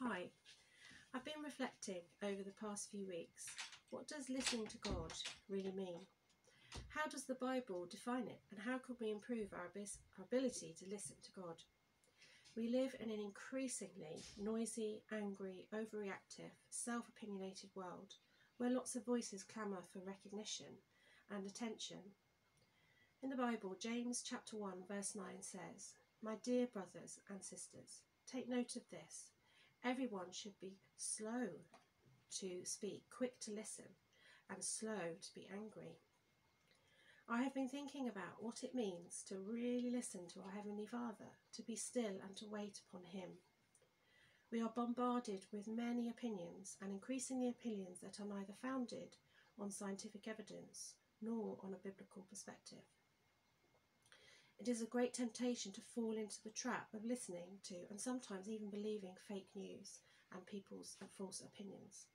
Hi, I've been reflecting over the past few weeks. What does listening to God really mean? How does the Bible define it, and how can we improve our, ability to listen to God? We live in an increasingly noisy, angry, overreactive, self opinionated world where lots of voices clamour for recognition and attention. In the Bible, James chapter 1 verse 9 says, My dear brothers and sisters, take note of this. Everyone should be slow to speak, quick to listen, and slow to be angry. I have been thinking about what it means to really listen to our Heavenly Father, to be still and to wait upon Him. We are bombarded with many opinions, and increasingly opinions that are neither founded on scientific evidence nor on a biblical perspective. It is a great temptation to fall into the trap of listening to and sometimes even believing fake news and people's false opinions.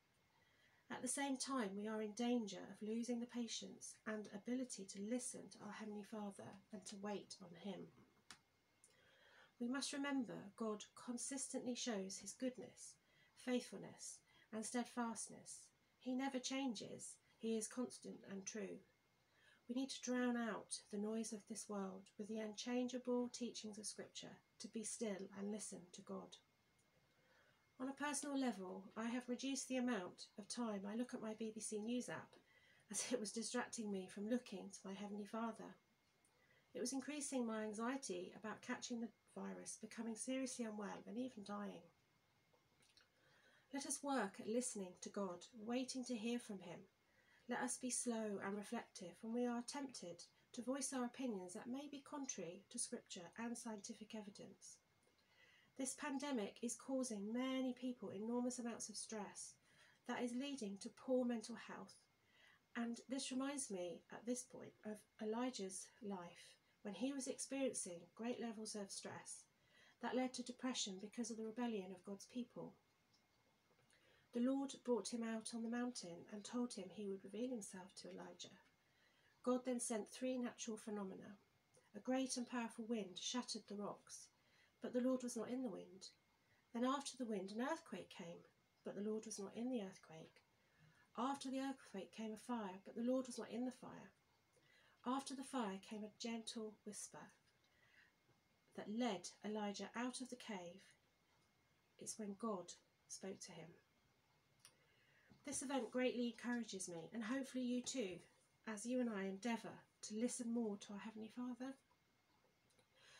At the same time, we are in danger of losing the patience and ability to listen to our Heavenly Father and to wait on Him. We must remember God consistently shows His goodness, faithfulness, and steadfastness. He never changes, He is constant and true. We need to drown out the noise of this world with the unchangeable teachings of Scripture, to be still and listen to God. On a personal level, I have reduced the amount of time I look at my BBC News app as it was distracting me from looking to my Heavenly Father. It was increasing my anxiety about catching the virus, becoming seriously unwell, and even dying. Let us work at listening to God, waiting to hear from Him, let us be slow and reflective when we are tempted to voice our opinions that may be contrary to Scripture and scientific evidence. This pandemic is causing many people enormous amounts of stress that is leading to poor mental health. And this reminds me at this point of Elijah's life when he was experiencing great levels of stress that led to depression because of the rebellion of God's people. The Lord brought him out on the mountain and told him he would reveal himself to Elijah. God then sent three natural phenomena. A great and powerful wind shattered the rocks, but the Lord was not in the wind. Then, after the wind, an earthquake came, but the Lord was not in the earthquake. After the earthquake came a fire, but the Lord was not in the fire. After the fire came a gentle whisper that led Elijah out of the cave. It's when God spoke to him. This event greatly encourages me, and hopefully you too, as you and I endeavour to listen more to our Heavenly Father.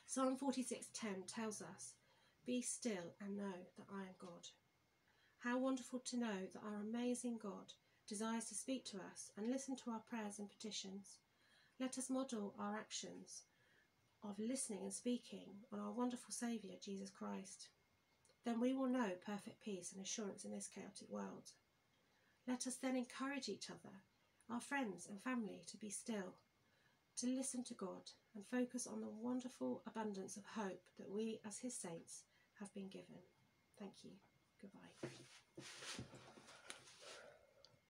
Psalm 46:10 tells us, "Be still and know that I am God." How wonderful to know that our amazing God desires to speak to us and listen to our prayers and petitions. Let us model our actions of listening and speaking on our wonderful Saviour, Jesus Christ. Then we will know perfect peace and assurance in this chaotic world. Let us then encourage each other, our friends and family, to be still, to listen to God, and focus on the wonderful abundance of hope that we, as His saints, have been given. Thank you. Goodbye.